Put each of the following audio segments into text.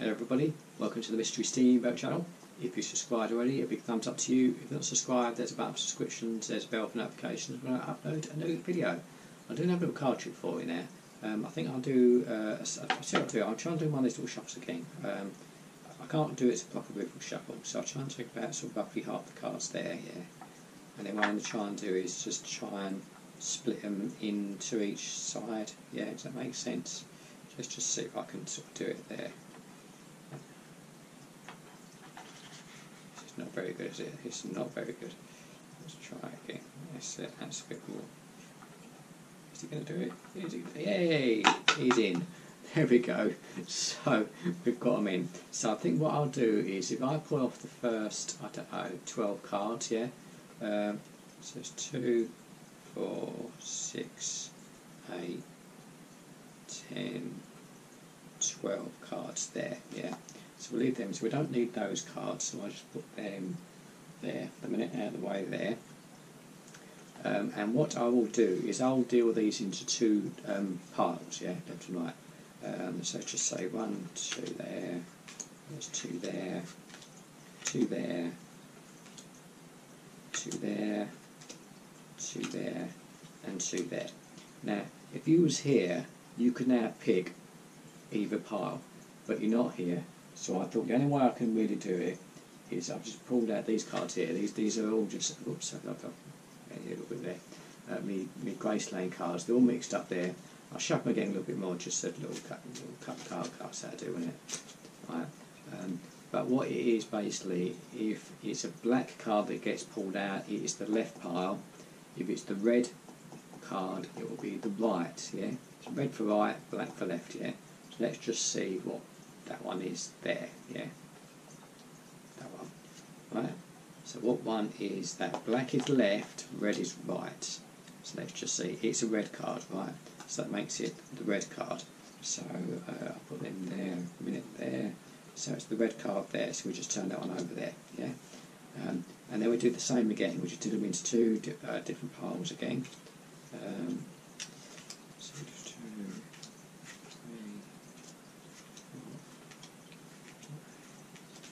Hello everybody, welcome to the Mystery Steamboat channel. If you subscribed already, a big thumbs up to you. If you're not subscribed, there's a button for subscriptions, there's a bell for notifications when I upload a new video. I do have a little card trick for you now. Um, I think I'll do, uh, I'll see I'll do, I'll try and do one of these little shuffles again. Um, I can't do it as a proper riffle shuffle, so I'll try and take about sort of roughly half the cards there, yeah. And then what I'm going to try and do is just try and split them into each side, yeah, does that make sense? Let's just see if I can sort of do it there. Not very good, is it? It's not very good. Let's try again. That's, uh, that's a bit more. Is he going to do it? Is he? Yay! He's in. There we go. So we've got him in. So I think what I'll do is if I pull off the first, I don't know, 12 cards, yeah? Um, so it's 2, 4, 6, 8, 10, 12 cards there, yeah. So we'll leave them, so we don't need those cards, so I'll just put them there the minute out of the way there. Um, and what I will do is I'll deal these into two um, piles, yeah, left and right. Um, so just say one, two there, there's two there, two there, two there, two there, and two there. Now, if you was here, you could now pick either pile, but you're not here. So I thought the only way I can really do it is I've just pulled out these cards here. These these are all just oops, I've got a little bit there. Uh, me me Grace Lane cards. They're all mixed up there. I'll shuffle them again a little bit more, just a little cut, little cut card cards how to do it. Right. Um, but what it is basically, if it's a black card that gets pulled out, it is the left pile. If it's the red card, it will be the right. Yeah. So red for right, black for left. Yeah. So let's just see what that one is there. Yeah. That one. Right. So what one is that? Black is left, red is right. So let's just see. It's a red card, right? So that makes it the red card. So uh, I'll put them there, a minute there. So it's the red card there, so we just turn that one over there, yeah? Um, and then we do the same again, we just do them into two uh, different piles again. Um, so just two, three,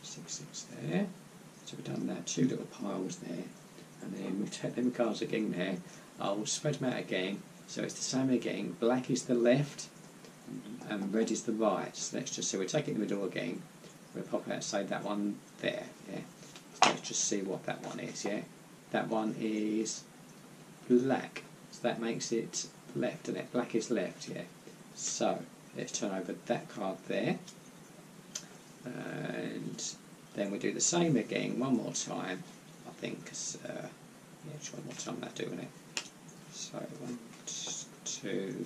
four, six, there. So we've done that, two little piles there. And then we take them cards again there. I'll spread them out again. So it's the same again. Black is the left, and red is the right. So let's just say we take it in the middle again. We'll pop out, say that one there. Yeah. So let's just see what that one is. Yeah. That one is black. So that makes it left, and it black is left. Yeah. So let's turn over that card there, and then we do the same again one more time. I think. Uh, yeah, just one more time. That doing it. So one, two,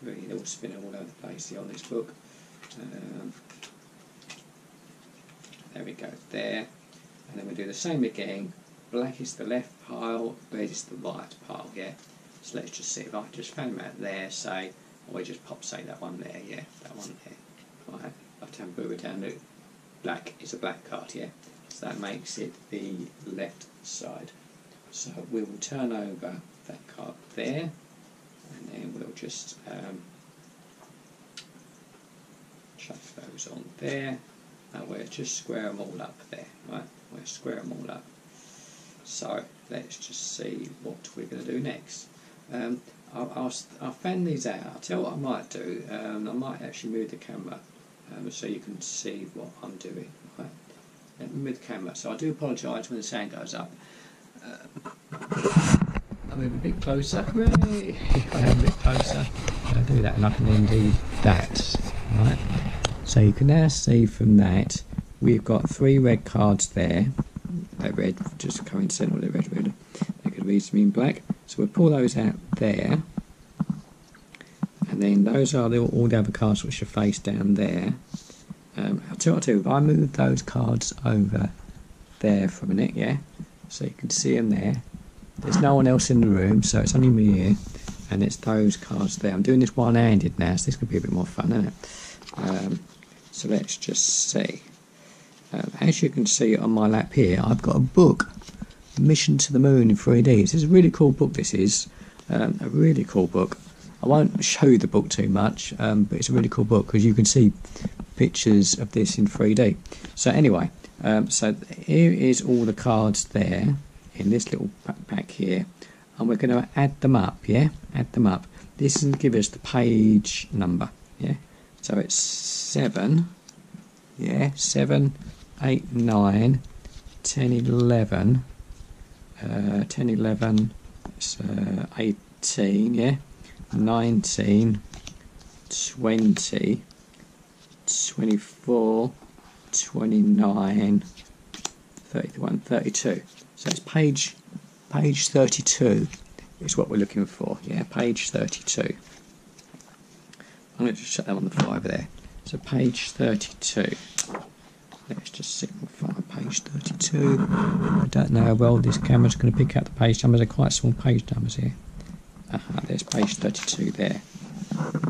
three. They're all spinning all over the place here on this book. Um, there we go, there. And then we do the same again. Black is the left pile, red is the right pile, yeah? So let's just see if I just found out there, say, or we just pop, say, that one there, yeah? That one there. Right, boomer down black is a black card, here. So that makes it the left side. So we will turn over that card there, and then we'll just um, chuck those on there, and we'll just square them all up there, right? We'll square them all up. So let's just see what we're going to do next. Um, I'll, I'll, I'll fan these out. I'll tell you what I might do. Um, I might actually move the camera um, so you can see what I'm doing. Right? The camera. So I do apologise when the sound goes up. Uh, I'll move a bit closer. I am a bit closer. I'll do that and I can do that. Right. So you can now see from that we've got three red cards there. They're red, just coincidental, they're red, red. They could reasonably in black. So we'll pull those out there. And then those are the, all the other cards which are face down there. Um, what I'll do, if I move those cards over there for a minute, yeah? So you can see them there. There's no one else in the room, so it's only me here. And it's those cards there. I'm doing this one-handed now, so this could be a bit more fun, isn't it? Um, so let's just see. Um, as you can see on my lap here, I've got a book, Mission to the Moon in 3D. This is a really cool book, this is. Um, a really cool book. I won't show the book too much, um, but it's a really cool book because you can see pictures of this in 3D. So anyway, um, so here is all the cards there in this little pack here, and we're going to add them up. Yeah, add them up. This will give us the page number. Yeah, so it's seven. Yeah, seven, eight, nine, ten, eleven. Uh, 10, 11, it's, uh, 18, yeah, 19, 20, 24, 29, 31, 32. So it's page page 32 is what we're looking for. Yeah, page 32. I'm going to just shut that on the fly over there. So page 32. Let's just simplify page 32. I don't know how well this camera's going to pick up the page numbers. They're quite small page numbers here. Uh -huh, there's page 32 there.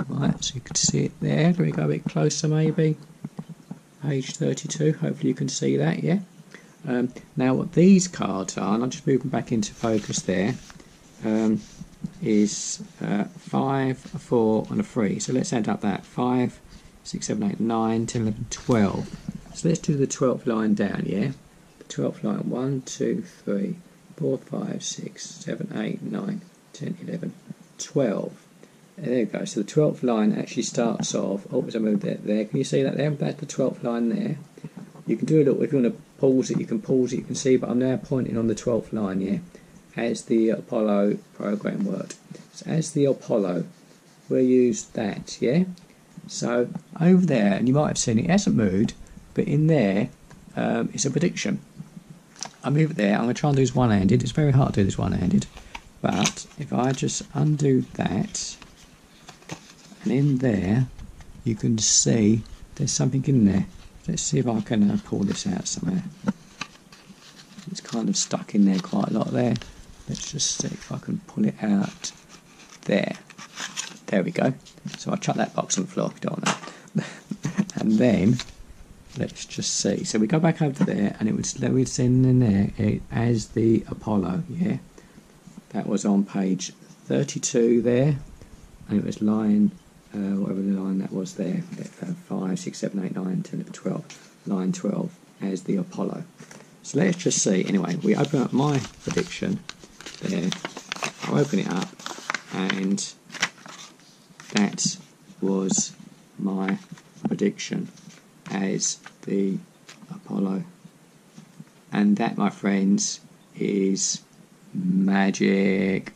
Right, so you can see it there. Let me go a bit closer maybe. Page 32, hopefully you can see that, yeah? Um, now what these cards are, and I'll just move them back into focus there, um, is uh, 5, a 4 and a 3. So let's add up that. 5, 6, 7, 8, 9, 10, 11, 12. So let's do the 12th line down, yeah? The 12th line, 1, 2, 3, 4, 5, 6, 7, 8, 9, 10, 11, 12. There we go. So the 12th line actually starts off. Oh, there's a move there. There. Can you see that there? That's the 12th line there. You can do a little. If you want to pause it, you can pause it. You can see. But I'm now pointing on the 12th line. Yeah, as the Apollo program worked. So as the Apollo, we use that. Yeah. So over there, and you might have seen it, it hasn't moved, but in there, um, it's a prediction. I move it there. I'm going to try and do this one-handed. It's very hard to do this one-handed. But if I just undo that and in there you can see there's something in there. Let's see if I can uh, pull this out somewhere. It's kind of stuck in there quite a lot there. Let's just see if I can pull it out there. There we go. So I'll chuck that box on the floor. Don't want and then let's just see. So we go back over there and it would send in there it, as the Apollo yeah that was on page 32 there and it was line uh, whatever the line that was there, uh, 5, 6, 7, 8, 9, 10, 11, 12, line 12 as the Apollo. So let's just see, anyway, we open up my prediction there, I'll open it up, and that was my prediction as the Apollo. And that, my friends, is magic.